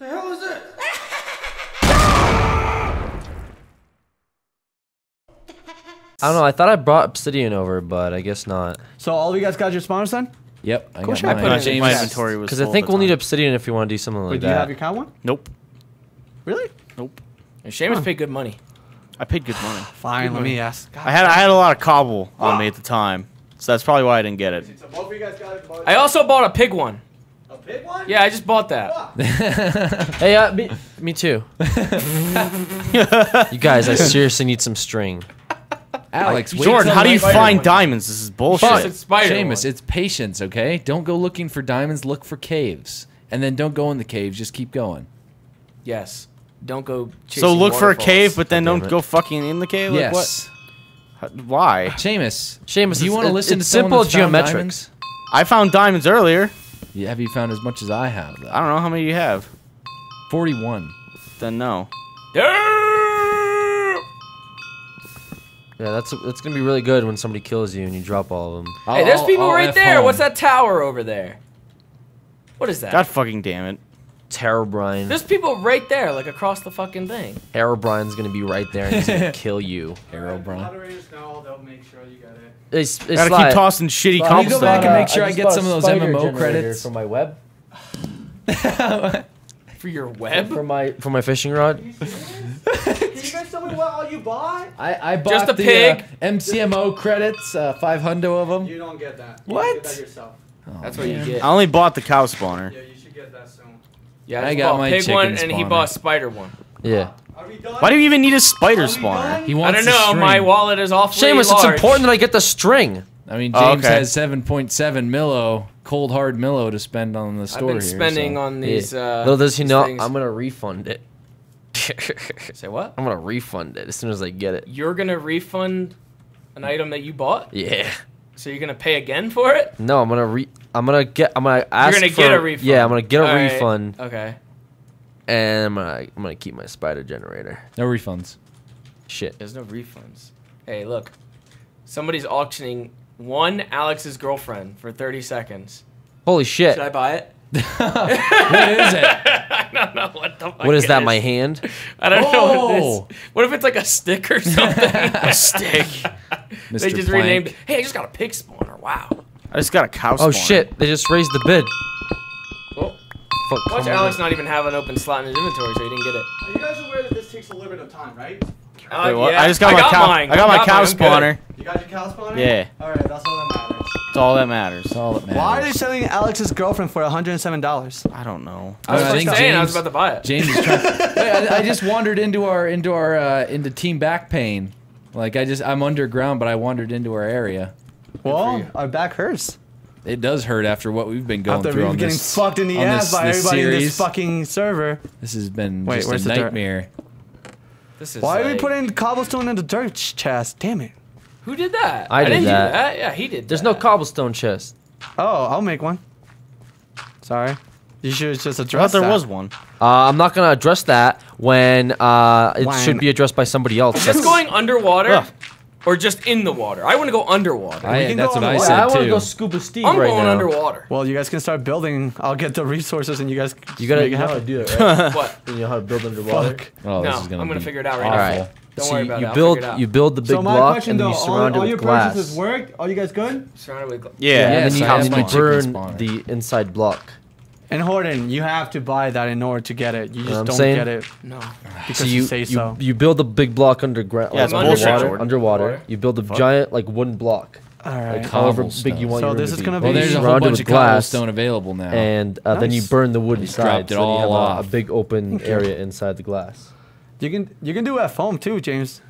The hell is it? I don't know. I thought I brought obsidian over, but I guess not. So all of you guys got your spawners then? Yep. I Cool got shit. I put it in James, my inventory was. Because I think we'll need obsidian if we want to do something like Wait, do you have your cow one? Nope. Really? Nope. And Seamus paid good money. I paid good money. Fine, let me ask. I had I had a lot of cobble on me at the time, so that's probably why I didn't get it. So both of you guys got it. I also bought a pig one. A big one? Yeah, I just bought that. Hey, uh, me, me too. you guys, I seriously need some string. Alex, wait Jordan, how do you find one. diamonds? This is Fuck. bullshit. It's spider Seamus, it's patience, okay? Don't go looking for diamonds. Look for caves, and then don't go in the caves. Just keep going. Yes. Don't go chasing So look for a cave, but then don't go fucking in the cave. Like yes. what? Why? Seamus, Seamus, do you want to listen it's to simple that's found geometrics. I found diamonds earlier. Yeah, have you found as much as I have? Though? I don't know how many you have. Forty-one. Then no. Yeah, that's that's gonna be really good when somebody kills you and you drop all of them. Hey, there's I'll- people I'll right F there. home. What's that tower over there? What is that? God fucking damn it. Herobrine. There's people right there, like across the fucking thing. Herobrine's gonna be right there and he's gonna kill you. Arrow, bro. Moderators know, they'll make sure you get it. It's, it's Gotta like- keep tossing shitty Well, Can you go back and make sure I just get some of those MMO credits? for my web. For your web? For my for my fishing rod. Can you guys tell me what all you bought? I, I bought Just a the, pig. Uh, MCMMO credits, uh, five hundo of them. You don't get that. You What? Get that yourself. That's what you get. I only bought the cow spawner. Yeah, you should get that soon. Yeah, I I, got my pig one, chicken and he spawner. bought spider one. Yeah. Are we done? Why do you even need a spider Are spawner? done? He I wants don't the know. string. My wallet is awfully Seamus, it's important that I get the string. I mean, Oh, James okay. has 7.7 millo, cold hard millo to spend on the store. I've store been here. spending so. on these. Uh, Little does he know, things. I'm gonna refund it. Say what? I'm gonna refund it as soon as I get it. You're gonna refund an item that you bought, Yeah. So you're gonna pay again for it. No, I'm gonna re. I'm gonna get. I'm gonna ask. you're gonna for, get a refund. Yeah, I'm gonna get a All right. refund, Okay. and I'm gonna I'm gonna keep my spider generator. No refunds. Shit. There's no refunds. Hey, look. Somebody's auctioning one Alex's girlfriend for 30 seconds. Holy shit. Should I buy it? what is it? I don't know what the fuck What is it that? My hand? I don't know what it Oh. What if it's like a stick or something? a stick. Mr. They just Plank. renamed it. Hey, I just got a pig spawner. Wow. I just got a cow spawner. Oh shit! They just raised the bid. Oh. Fuck. Watch. Alex not even have an open slot in his inventory, so he didn't get it. Are you guys aware that this takes a little bit of time, right? Uh, Wait, what? yeah. I just got my cow. mine. I got my cow mine. Spawner. You got your cow spawner? Yeah. Alright, that's all that matters. It's all that matters. That's all that matters. Why are they selling Alex's girlfriend for $107? I don't know. I, I was think saying I was about to buy it. James is trying. Wait, I, I just wandered into our into our uh, into team back pain. Like I just I'm underground, but I wandered into our area. Well, you. our back hurts. It does hurt after what we've been going After through we've on getting this. fucked in the ass this- by this everybody in this fucking server. This has been Wait, just where's a the nightmare. This is Why are we putting cobblestone in the dirt chest? Damn it. Who did that? I did didn't that. do that. Yeah, he did. There's that. no cobblestone chest. Oh, I'll make one. Sorry. You should just address. thought there that. was one. Uh, I'm not gonna address that when uh, it When- should be addressed by somebody else. Just going underwater, Ugh. or just in the water. I want to go underwater. I, can that's go what on I the said I want to too. go scuba Steve I'm right going now. underwater. Well, you guys can start building. I'll get the resources and you guys You gotta make you know how to happen. do it, right? what? you know how to build underwater. Fuck. oh, No, this is gonna I'm gonna be figure it out right awful. now. Don't so worry you, about you it. I'll build figure it out. you build the big so my block question and then though, you all, surround all it your with glass. purchases worked? Are you guys good? Surrounded with. gla- Yeah. and then you, have and my you burn the inside block. And Horton, you have to buy that in order to get it. You just I'm don't saying? get it No. because So you, you say so. you build a big block underground. Yeah, it's like, underwater. Jordan. Underwater. Underwater. You build a giant like wooden block, All like however big you want So your room this to is gonna Well, be there's a whole bunch of glass. cobblestone available now. and uh, then you burn the wood inside. dropped it so then you have all a, a big open Thank you. area inside the glass. You can you can do it at home too, James.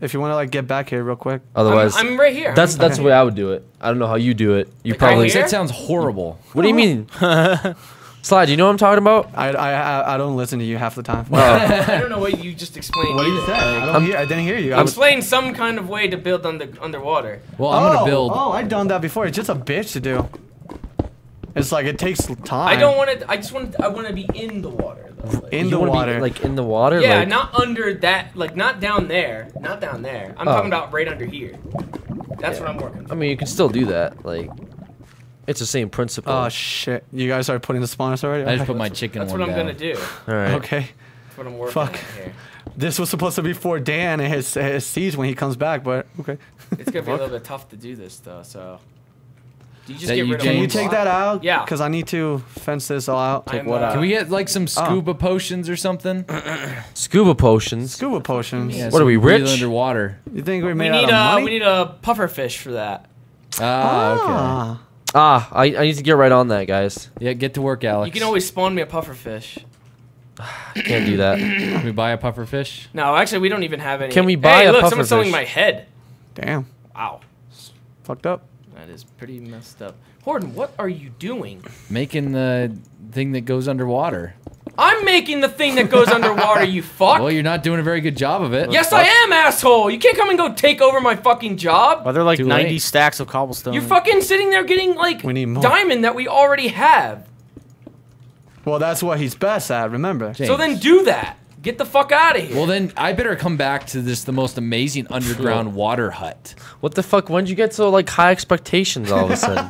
If you want to like get back here real quick. Otherwise, I'm, I'm right here. that's that's Okay. the way I would do it. I don't know how you do it. You Like, probably. here? that sounds horrible. What do you mean? Slide. You know what I'm talking about? I, I I- I don't listen to you half the time. Oh. I don't know what you just explained. what did you either. say? I, hear, I didn't hear you. I was, Explain some kind of way to build under underwater. Well, I'm oh, gonna build. Oh, I've done that before. It's just a bitch to do. It's like it takes time. I don't want to. I just want. to I want to be in the water. Though. Like, in the wanna be, water. like in the water. yeah, like, not under that. Like not down there. Not down there. I'm Oh. talking about right under here. That's Yeah. what I'm working. I mean, you can still do that. Like, It's the same principle. Oh shit! You guys are putting the spawners already. I just put my chicken That's one what I'm down. gonna do. All right. Okay. That's what I'm working Fuck. on here. This was supposed to be for Dan and his his siege when he comes back, but okay. It's gonna be a little bit tough to do this though. So, do you just That get you rid of can- Can you take that out? Yeah. Because I need to fence this all out. I'm, what uh, out? Can we get like some scuba potions or something? Scuba potions. Scuba potions. Yeah, What so are we, breathe rich? underwater? You think we We made need out of a money? we need a puffer fish for that. Ah, okay. Ah. Ah, I, I need to get right on that, guys. Yeah, get to work, Alex. You can always spawn me a puffer fish. Can't do that. Can we buy a puffer fish? No, actually, we don't even have any. Can we buy hey, a look, puffer someone's selling my head. Damn. Wow, Fucked up. That is pretty messed up. Horton, what are you doing? Making the thing that goes underwater. I'm making the thing that goes underwater. You fuck. Well, you're not doing a very good job of it. yes, I am, asshole. You can't come and go take over my fucking job. Are there like Too 90 late. stacks of cobblestone? You're fucking sitting there getting like We need more. diamond that we already have. Well, that's what he's best at. Remember. James. So then do that. Get the fuck out of here. Well, then I better come back to this the most amazing underground water hut. What the fuck? When'd you get so like high expectations all of a sudden?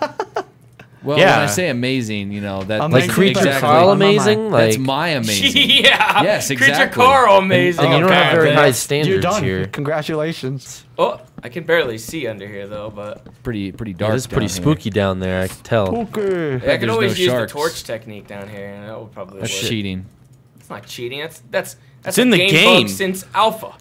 Well, Yeah. when I say amazing, you know that Amazing like Amazing creature exactly. Carl On my mind. amazing? That's my amazing. yeah. Yes, Creature exactly. Carl amazing. and you don't have very then high You're standards done. here. Congratulations. Oh, I can barely see under here though, but pretty pretty dark. this is pretty down here. spooky down there. I can tell. Okay. I there's could always no use sharks. the torch technique down here, and that would probably That's work. cheating. It's not cheating. That's that's that's It's in the game, game. bug since alpha.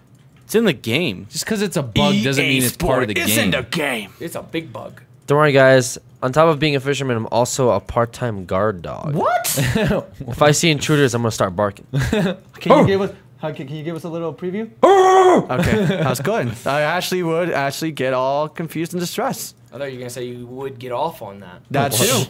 It's in the game. Just because it's a bug doesn't mean it's part of the game. It's in the game. It's a big bug. Don't worry, guys. On top of being a fisherman, I'm also a part-time guard dog. What? If I see intruders, I'm gonna start barking. Can you oh! give us? How, can, can you give us a little preview? okay, that's good. I actually would actually get all confused and distressed. I thought you were gonna say you would get off on that. That too.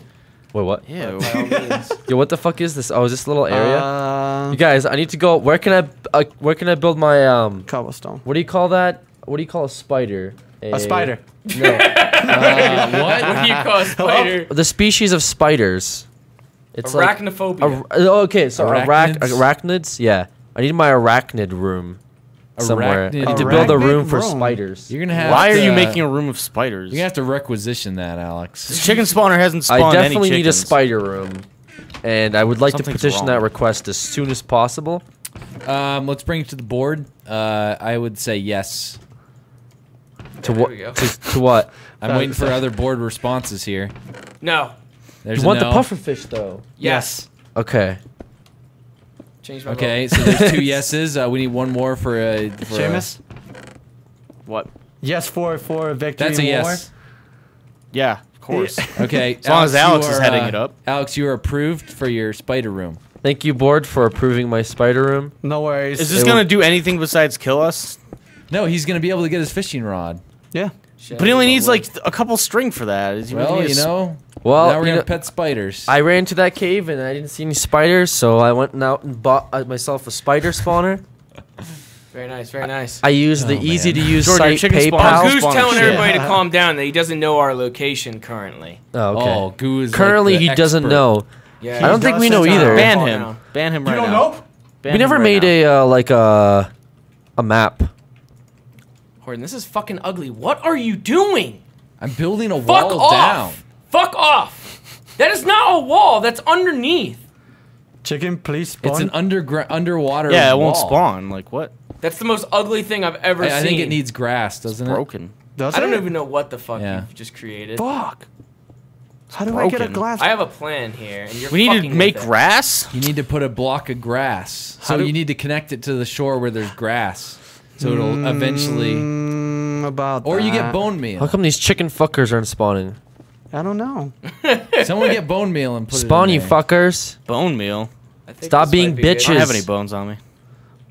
Wait, what? Yeah. By all. Yo, what the fuck is this? Oh, is this little area? Uh, you guys, I need to go. Where can I? Uh, where can I build my um? cobblestone. What do you call that? What do you call a spider? A spider. No, Uh, what? what do you call a spider? the species of spiders. It's like Arachnophobia. Ar- oh, okay, so arach- Arachnids? arachnids. Yeah, I need my arachnid room somewhere. I Arachnid need to build a room. room for room. spiders. You're gonna have. Why are to, you making a room of spiders? You're gonna have to requisition that, Alex. This chicken spawner hasn't spawned I any definitely need a spider room, and I would like to Something's petition that request as soon as possible. Um, let's bring it to the board. Uh, I would say yes. To there what? To, to what? I'm Uh, waiting for other board responses here. No. There's You a want no. the puffer fish though? Yes. Okay. Change my Okay, so there's two yeses. Uh, we need one more for a. For a- Seamus? What? Yes for for victory. that's a more. yes. Yeah, of course. Okay. As long as Alex you is are, heading uh, it up. Alex, you are approved for your spider room. Thank you, board, for approving my spider room. No worries. Is this It gonna do anything besides kill us? No, he's gonna be able to get his fishing rod. yeah. Shit, But he only well, needs like a couple string for that. Is he Well, you s- know. Well, now we're gonna know- pet spiders. I ran to that cave and I didn't see any spiders, so I went out and bought uh, myself a spider spawner. Very nice, very nice. I used the Oh, easy to use Jordan, your site chicken spawn- PayPal. Goo's telling shit. everybody to calm down that he doesn't know our location currently. Oh, okay. Oh, Goo is like Currently, the he doesn't know. Yeah. I don't think we know either. ban Calm him? down. Ban him right now. You don't now. know? Ban we never right made now. a uh, like a a map. Horton, this is fucking ugly. What are you doing? I'm building a Fuck wall off. down. Fuck off. That is not a wall. That's underneath. Chicken, please spawn. It's an underground, underwater. Yeah, it won't spawn. Like what? That's the most ugly thing I've ever I, seen. I think it needs grass, doesn't it? Broken. Does I don't it? even know what the fuck Yeah. you've just created. Fuck. How do I get a glass? I have a plan here, and you're We need to make grass. You need to put a block of grass. So do- you need to connect it to the shore where there's grass. So it'll eventually. Mm, about Or you get that. bone How come these chicken fuckers aren't spawning? I don't know. Someone get bone meal and put Spawn, it you there. fuckers! Bone meal. I think Stop being might be good. I don't have any bones on me.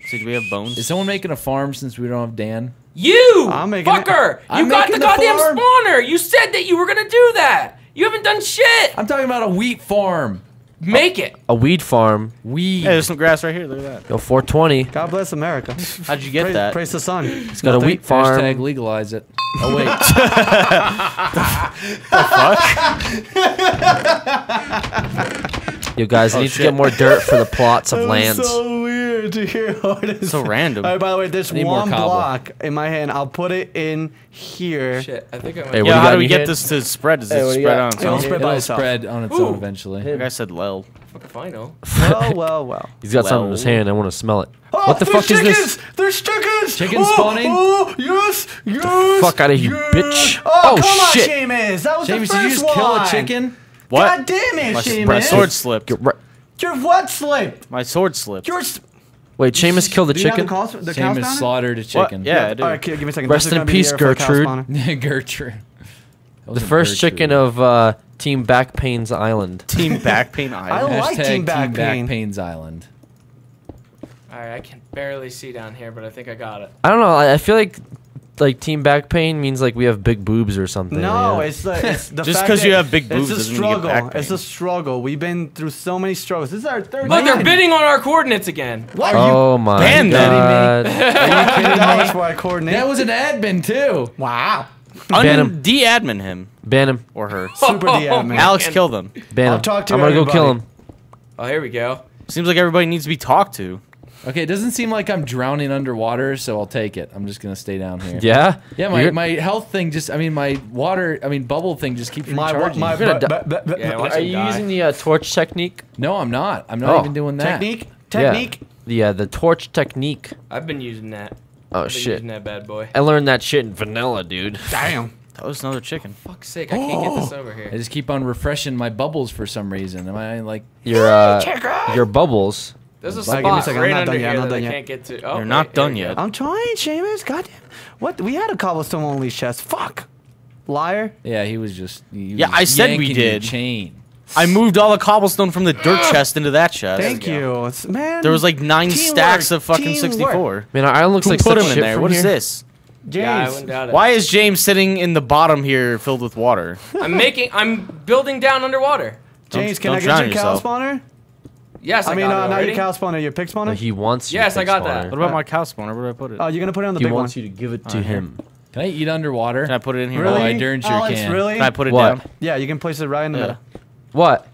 See, do we have bones? Is someone making a farm since we don't have Dan? You I'm making it. fucker! I'm you got the making the goddamn farm. spawner. You said that you were gonna do that. You haven't done shit. I'm talking about a wheat farm. Make it. A weed farm. Weed. Hey, there's some grass right here. Look at that. Yo, 420. God bless America. How'd you get praise, that? praise the sun. It's got a wheat farm. Hashtag legalize it. Oh wait. You guys, Oh, need to get more dirt for the plots of That lands. so weird. Did you hear Hortus? So random. All right, by the way, there's I need more one block in my hand. I'll put it in here. Shit, I think I might. Hey, what do Yeah, how do we get hand? this to spread? Does Hey, it what do you spread on its It'll own? spread by It'll itself. spread on its Ooh. own eventually. Like I said, lel. Fuck if I know. Well, well, well. He's got something in his hand. I want to smell it. Oh, what the there's fuck is chickens! this? There's chickens! Chickens oh, spawning? Oh, yes, yes. fuck outta here, yes. bitch. Oh, Oh, come shit. on, Seamus. That was Seamus, the did first you just kill a chicken? What? God damn it, My, Seamus. my sword slipped. Get right- Your what slipped? My sword slipped. Your. S- Wait, Seamus killed the Do you have chicken. the cows, the cows Seamus down there? slaughtered a What? chicken. Yeah, I do. All right, give me a second. Rest This is in gonna be the peace, area for cow Gertrude. spawner. Gertrude. That The wasn't first Gertrude. chicken of uh, Team Backpains Island. Team back pain I island. don't like Hashtag Team Back Pain. Pains Island. All right, I can barely see down here, but I think I got it. I don't know. I, I feel like like Team Back Pain means like we have big boobs or something. No, yeah. it's the it's the Just because you have big boobs It's a doesn't mean you get struggle. back It's pain. a struggle. We've been through so many struggles. This is our third. Look, they're bidding on our coordinates again. What are you? Oh my Ban god! Are you kidding? That was for our coordinate. That was an admin too. wow. Ban Un- him. de-admin him Ban him. or her. Super DM, man. Alex, kill them. Ban I'll him. talk to I'm gonna go kill him. Oh, here we go. Seems like everybody needs to be talked to. Okay, it doesn't seem like I'm drowning underwater, so I'll take it. I'm just gonna stay down here. Yeah. Yeah, my, You're- my health thing just, I mean, my water, I mean, bubble thing just keeps My recharging. my You're gonna bu- die. bu- bu- bu- Yeah, Are you die. using the uh, torch technique? no, I'm not. I'm not Oh. even doing that. technique Yeah. technique. The uh, the torch technique. I've been using that. Oh I've been shit! using that bad boy. I learned that shit in vanilla, dude. Damn. That was another chicken. Fuck's sake, I can't get this over here. I just keep on refreshing my bubbles for some reason. Am I like, Your uh, your bubbles. There's a Give me a spot second, I'm not under done yet, I'm not done yet. can't get to. Oh, You're not wait, done here we yet. go. I'm trying, Seamus. Goddamn. What? We had a cobblestone only chest. Fuck. Liar. yeah, he was just. He Yeah, was I said we yanking your did. Chain. I moved all the cobblestone from the dirt ah! chest into that chest. Thank you. It's- man. There was like nine Teamwork, stacks of fucking teamwork. 64. Man, our island looks Who like put such him in shit there? from What is here. this? James. Yeah, I wouldn't doubt it. Why is James sitting in the bottom here filled with water? I'm making. I'm building down underwater. James, Don't- can I don't get drown your cow yourself. spawner? Yes, I, I mean, got uh, it not your cow spawner, your pig No, spawner. he wants. you Yes, I got spawner. that. What about my cow spawner? Where do I put it? Oh, you're gonna put it on the He big wants you to give it to him. Can I eat underwater? Can I put it in here? Really? Oh, I darn sure Alex, can. really? Can I put it What? down? Yeah, you can place it right in the Yeah. middle. What?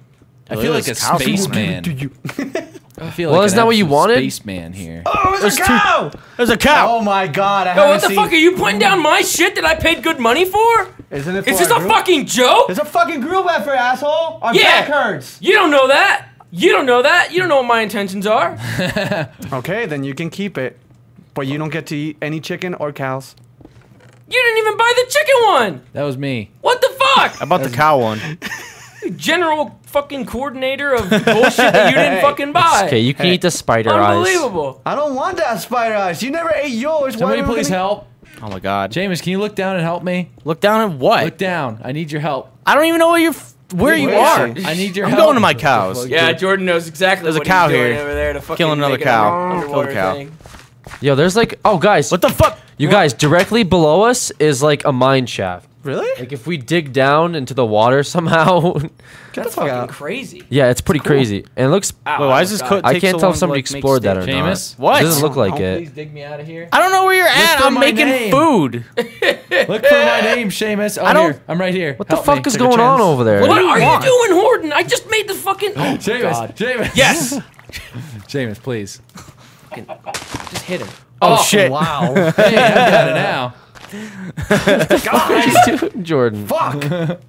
I feel like a this cow spawner. spaceman. I feel Well, like isn't that what you absolute wanted? Spaceman here. Oh, There's there's a two- cow! There's a cow. Oh my god, I Yo, what the seen. fuck are you putting down my shit that I paid good money for? Isn't it Is for this our a fucking joke? It's a fucking grill bed for asshole. Our Yeah. back hurts. You don't know that. You don't know that. You don't know what my intentions are. Okay, then you can keep it, but you don't get to eat any chicken or cows. You didn't even buy the chicken one. That was me. What the fuck? I bought the cow one. General fucking coordinator of bullshit that you didn't fucking buy. Okay, you can Hey. eat the spider eyes. Unbelievable. I don't want that spider eyes. You never ate yours. Somebody are we please help. Oh my god. James, can you look down and help me? Look down at what? Look down. I need your help. I don't even know where you're. F- Where you are. I need your I'm help. going to my cows. Yeah, Jordan knows exactly There's a cow he's doing here. over there to fucking Killing another cow. an Kill the cow. thing. Yo, there's like, oh guys, What the fuck? You guys directly below us is like a mine shaft. Really? Like if we dig down into the water somehow, Get the That's fuck fucking out. crazy. yeah, it's pretty crazy. And it looks. Ow, Wait, oh I why is this almost co- I can't so tell if somebody like, explored that or steak? Jameis? not. What? It doesn't look like Don't it. Please dig me out of here. I don't know where you're at. for I'm my making name. food. Look for my name, Seamus. Oh, I don't- here. I'm right here. What the Help fuck me. is Take a going on chance. over there? What do are you doing, Horton? I just made the fucking. Oh, Seamus, God. Seamus. Yes. Seamus, please. just hit him. Oh, oh, shit. Wow. Hey, I got it now. What are you doing, Jordan? Fuck.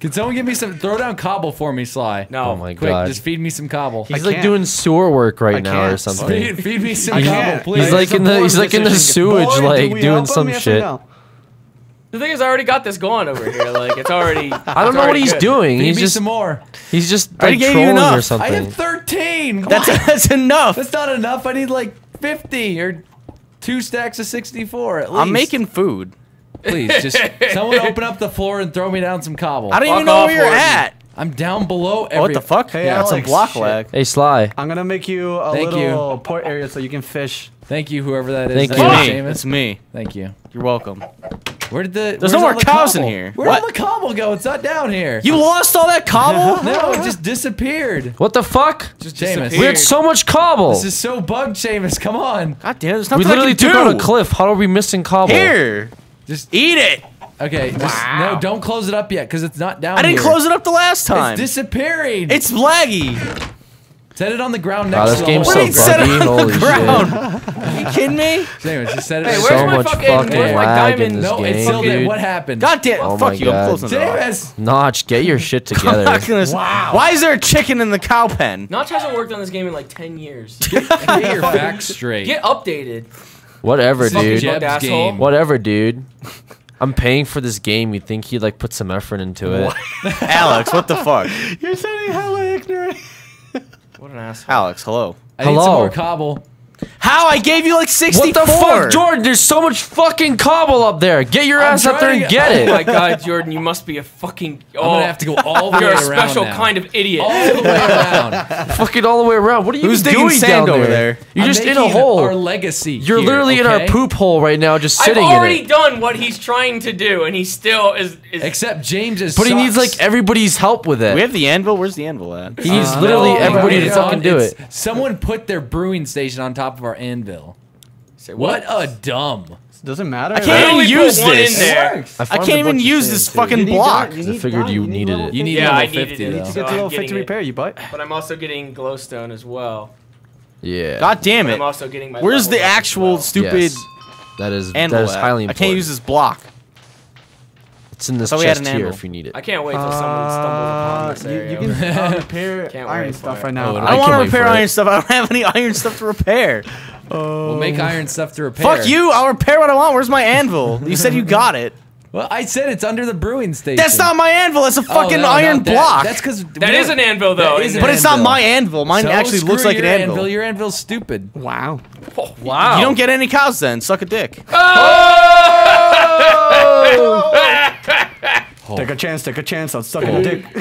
Can someone give me some? Throw down cobble for me, Sly. No. Oh my Quick, god. just feed me some cobble. He's I like can't. doing sewer work right I now or can't. something. Feed, feed me some I cobble, can't. please. He's like in the- he's like in the sewage, Boy, like, we doing help him? some shit. no? The thing is, I already got this going over here. Like it's already. I don't know what he's doing. Feed He's me just some more. he's just already like gave you trolling or enough. I have 13. Come That's that's enough. That's not enough. I need like 50 or two stacks of 64 at least. I'm making food. Please, just someone open up the floor and throw me down some cobble. I don't even know where you're at. I'm down below every. What the fuck? Hey, yeah, that's some Alex, block shit. lag. hey Sly, I'm gonna make you a Thank little port area so you can fish. Thank you, whoever that is. Thank That you. was It's me. Seamus. It's me. Thank you. You're welcome. Where did the? There's no more all the cows in here. Where'd What? all the cobble go? It's not down here. You lost all that cobble? No, it just disappeared. what the fuck? Just Seamus. disappeared. We had so much cobble. This is so bugged, Seamus. Come on. God damn, there's nothing We literally I can took do. out a cliff. How are we missing cobble? Here, Just eat it. Okay. Just, No, don't close it up yet, because it's not down I didn't here. close it up the last time. It's disappearing. It's laggy. Set it on the ground next Wow, to this the game's hole. so Wait, set it buggy. on Holy the shit. ground. Are you kidding me? Anyways, just set it. Hey, on- where's So my much fucking- fucking where's my lag in diamond? this no, it's game, still there. dude. What happened? God damn! Oh fuck my you! I'm God. closing the door. Davis. Notch, get your shit together. Wow. Why is there a chicken in the cow pen? Notch hasn't worked on this game in like 10 years. Get your back straight. Get updated. Whatever, This is dude. Jeb's game. Whatever, dude. I'm paying for this game. You'd think he'd like put some effort into it. Alex, what the fuck? You're sounding hella ignorant. What an asshole. Alex, hello. I need some Hello. more cobble. How? I gave you like 64. What the fuck, Jordan? There's so much fucking cobble up there. Get your I'm ass up there and to- get Oh my god, Jordan, you must be a fucking. Oh, I'm gonna have to go all the way around. You're a special now. kind of idiot. all the way around. Fucking all the way around. What are you Who's even digging doing sand down over there? there? You're I'm just in a hole. Our legacy. You're here, literally in our poop hole right now, just sitting. I've sitting in already it. done what he's trying to do, and he still is. is Except James is. But he needs like everybody's help with it. We have the anvil. Where's the anvil at? he needs Uh, literally no, everybody no, to fucking do it. Someone put their brewing station on top of our anvil. Say What a dumb. Doesn't matter. I I can't only even use this. in there. works. I can't even use this too. fucking You block. di- you I figured di- you needed it. You need Yeah, level 50 it. though. You So get to I'm level 50 repair, you butt. But I'm also getting glowstone as well. Yeah. God damn it. I'm also getting my. Where's the actual well. stupid Yes. That is that anvil is highly I can't use this block. It's in this thought we had chest an here anvil. if you need it. I can't wait till someone stumbles upon this Uh, you, area. you can uh, repair iron stuff for right it. now. Oh, I I don't want to repair for it. iron stuff. I don't have any iron stuff to repair. We'll make iron stuff to repair. Fuck you. I'll repair what I want. Where's my anvil? You said you got it. Well, I said it's under the brewing station. That's not my anvil. That's a Oh, fucking no, iron not that. block. That's because That is an anvil, though. That is isn't an but it? it's not my anvil. Mine So actually looks like an your anvil. Your anvil's stupid. Wow. Wow. You don't get any cows then. Suck a dick. Take a chance, take a chance. I'll suck a dick.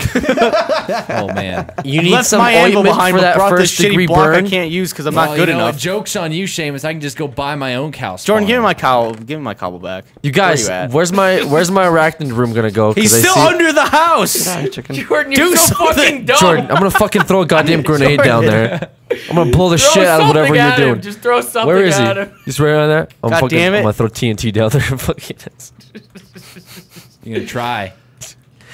Oh man. You need Left some my anvil ointment behind, for but that brought this first degree shitty block burn. I can't use because I'm Well, not good you know, enough. Jokes on you, Seamus. I can just go buy my own cow. Jordan, give me my cowl. Give me my cobble back. You guys, Where you where's my where's my arachnid room gonna go? 'Cause He's I still see- under the house. Chicken. Jordan, you're Do so something. fucking dumb. Jordan, I'm gonna fucking throw a goddamn grenade down there. I'm gonna blow the Throw shit out of whatever something you're at him. doing. Just throw something Where is he? at him. He's right on there. I'm God fucking, damn it. I'm gonna throw TNT down there. Fucking- You're gonna try.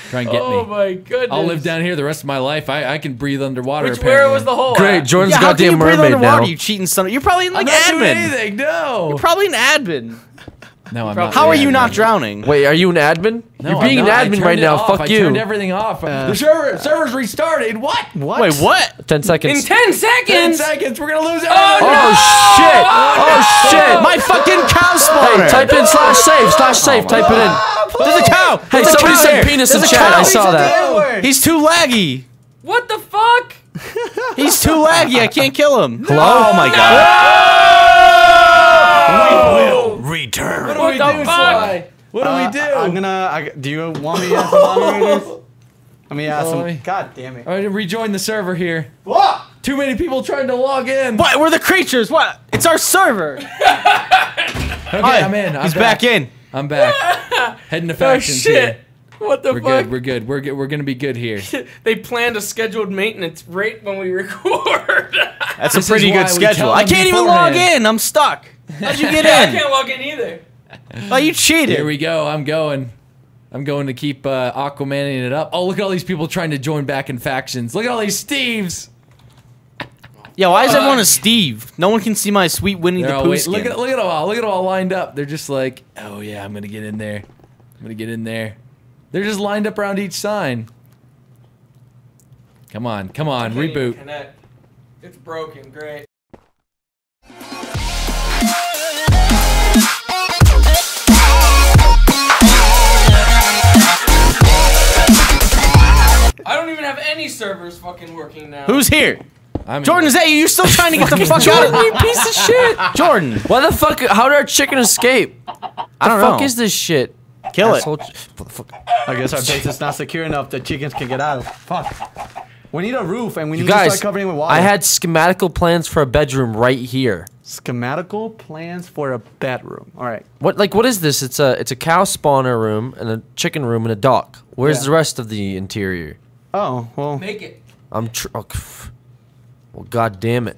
Try and get Oh me. my goodness. I'll live down here the rest of my life. I, I can breathe underwater. Which where was the hole? Great. Jordan's Yeah, how you goddamn mermaid now. You cheating son. You're probably in I'm like not doing admin. anything. No. You're probably an admin. No, I'm not. How are doing you not drowning? Wait, are you an admin? No, You're being I'm not. An admin right now. off. Fuck I you. turned everything off. Uh, the server server's restarted. What? What? Wait, what? Ten seconds. 10 Ten seconds. Ten seconds. We're gonna lose. Oh, oh, no! Oh shit! Oh, oh shit! My fucking cow Hey, spawner. type in slash save slash save. Oh, type it in. There's a cow. Hey, There's a somebody said here. penis in a chat. cow. I saw that. He's too laggy. What the fuck? He's too laggy. I can't kill him. Hello? Oh my god. Return. What do we the do, fuck? Sly? What do Uh, we do? I, am gonna. I, do you want me to ask some moderators? Let me ask Oh, some. let me- God damn it. All right, rejoin the server here. What? Too many people trying to log in. What? We're the creatures. What? It's our server. Okay, Hi. I'm in. I'm He's back in. I'm back. Heading to Oh factions shit. here. What the We're fuck? good. We're good. We're good. We're gonna be good here. they planned a scheduled maintenance right when we record. That's This a pretty good schedule. I can't even log in. I'm stuck. How'd you get in? I can't walk in either. Oh, you cheated. Here we go. I'm going. I'm going to keep uh, Aquamaning it up. Oh, look at all these people trying to join back in factions. Look at all these Steves. Yeah, why is everyone a Steve? No one can see my sweet Winnie They're the all Pooh skin. look at look at them all. Look at them all lined up. They're just like, oh yeah, I'm gonna get in there. I'm gonna get in there. They're just lined up around each sign. Come on, come on, reboot. Connect. It's broken. Great. I don't even have any servers fucking working now. Who's here? I'm Jordan, is that you? You're still trying to get the fuck out of You piece of shit! Jordan, Why the fuck? How did our chicken escape? I don't the fuck know. is this shit? Kill it. Asshole ch- what the fuck? I guess our base is not secure enough that chickens can get out. Of fuck. We need a roof and we You need to guys, start covering with water. I had schematical plans for a bedroom right here. schematical plans for a bedroom. All right. What like what is this? It's a it's a cow spawner room and a chicken room and a dock. Where's Yeah. the rest of the interior? Oh, well. Make it. I'm tr- oh, Well, god damn it.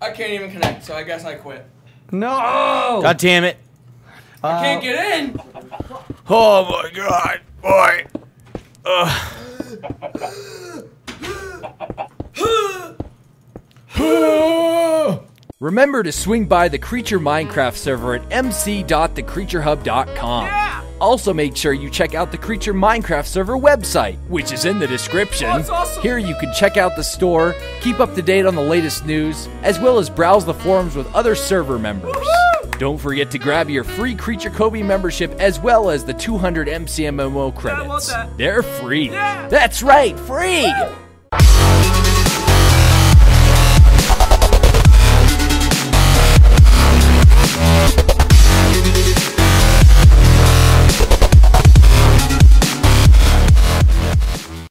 I can't even connect, so I guess I quit. No! God damn it. Uh, I can't uh, get in! Oh my god, boy. Remember to swing by the Creature Minecraft server at mc.thecreaturehub.com. Yeah! Also, make sure you check out the Creature Minecraft server website, which is in the description. Here you can check out the store, keep up to date on the latest news, as well as browse the forums with other server members. Don't forget to grab your free Creature Kobe membership as well as the 200 MCMMO credits. They're free. That's right, free!